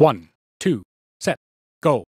One, two, set, go.